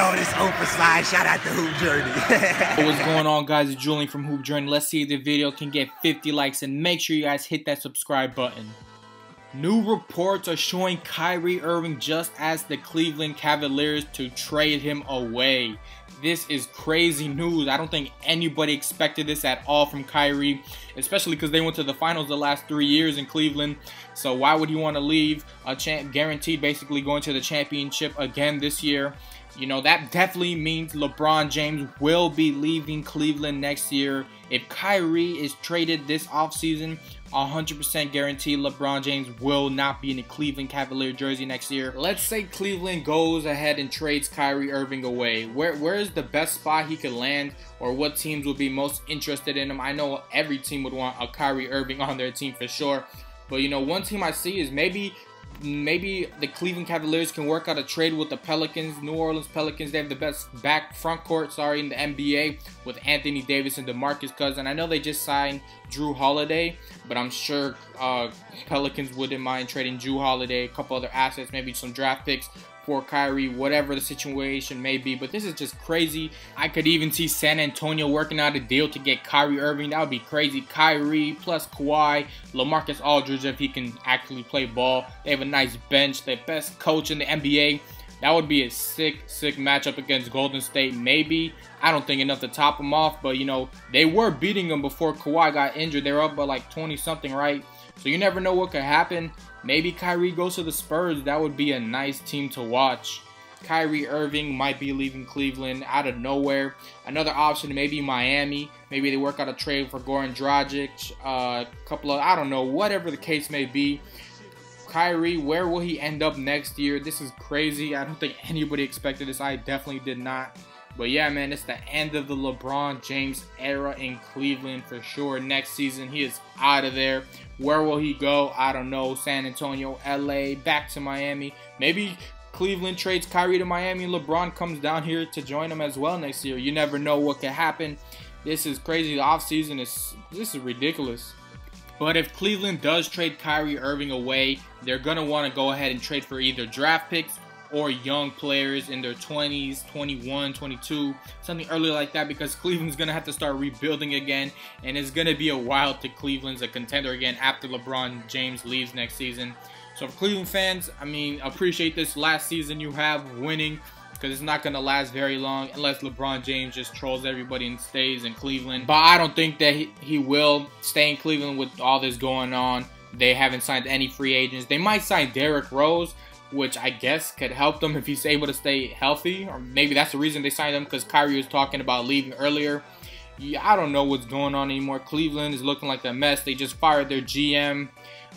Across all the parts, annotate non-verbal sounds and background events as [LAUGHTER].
Yo, this open slide. Shout out to Hoop Journey. [LAUGHS] What's going on, guys? It's Julian from Hoop Journey. Let's see if the video can get 50 likes and make sure you guys hit that subscribe button. New reports are showing Kyrie Irving just as the Cleveland Cavaliers to trade him away. This is crazy news. I don't think anybody expected this at all from Kyrie, especially because they went to the finals the last three years in Cleveland. So why would you want to leave a champ guaranteed basically going to the championship again this year? You know, that definitely means LeBron James will be leaving Cleveland next year. If Kyrie is traded this offseason, 100% guarantee LeBron James will not be in a Cleveland Cavalier jersey next year. Let's say Cleveland goes ahead and trades Kyrie Irving away. Where where is the best spot he could land or what teams would be most interested in him? I know every team would want a Kyrie Irving on their team for sure. But you know, one team I see is maybe maybe the Cleveland Cavaliers can work out a trade with the Pelicans, New Orleans Pelicans. They have the best back front court, sorry, in the NBA with Anthony Davis and DeMarcus Cousins. I know they just signed Jrue Holiday, but I'm sure uh, Pelicans wouldn't mind trading Jrue Holiday, a couple other assets, maybe some draft picks for Kyrie, whatever the situation may be. But this is just crazy. I could even see San Antonio working out a deal to get Kyrie Irving. That would be crazy. Kyrie plus Kawhi, LaMarcus Aldridge if he can actually play ball. They have a nice bench. The best coach in the NBA. That would be a sick, sick matchup against Golden State. Maybe. I don't think enough to top them off, but you know, they were beating them before Kawhi got injured. They were up by like 20 something, right? So you never know what could happen. Maybe Kyrie goes to the Spurs. That would be a nice team to watch. Kyrie Irving might be leaving Cleveland out of nowhere. Another option, maybe Miami. Maybe they work out a trade for Goran Dragic. A uh, couple of, I don't know, whatever the case may be. Kyrie, where will he end up next year? This is crazy. I don't think anybody expected this. I definitely did not. But yeah, man, it's the end of the LeBron James era in Cleveland for sure. Next season, he is out of there. Where will he go? I don't know. San Antonio, LA, back to Miami. Maybe Cleveland trades Kyrie to Miami LeBron comes down here to join them as well next year. You never know what could happen. This is crazy. The offseason is this is ridiculous. But if Cleveland does trade Kyrie Irving away, they're going to want to go ahead and trade for either draft picks or young players in their 20s, 21, 22, something early like that because Cleveland's going to have to start rebuilding again and it's going to be a while to Cleveland's a contender again after LeBron James leaves next season. So Cleveland fans, I mean, appreciate this last season you have winning because it's not going to last very long unless LeBron James just trolls everybody and stays in Cleveland. But I don't think that he, he will stay in Cleveland with all this going on. They haven't signed any free agents. They might sign Derrick Rose, which I guess could help them if he's able to stay healthy. Or maybe that's the reason they signed him because Kyrie was talking about leaving earlier. Yeah, I don't know what's going on anymore. Cleveland is looking like a mess. They just fired their GM.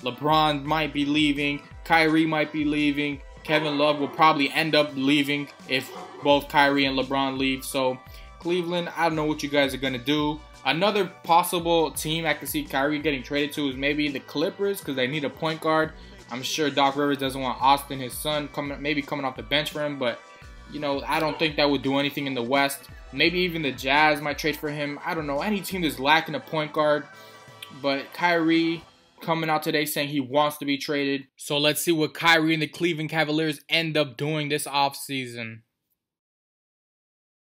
LeBron might be leaving. Kyrie might be leaving. Kevin Love will probably end up leaving if both Kyrie and LeBron leave. So, Cleveland, I don't know what you guys are going to do. Another possible team I can see Kyrie getting traded to is maybe the Clippers because they need a point guard. I'm sure Doc Rivers doesn't want Austin, his son, coming maybe coming off the bench for him, but you know, I don't think that would do anything in the West. Maybe even the Jazz might trade for him. I don't know. Any team that's lacking a point guard. But Kyrie coming out today saying he wants to be traded. So let's see what Kyrie and the Cleveland Cavaliers end up doing this offseason.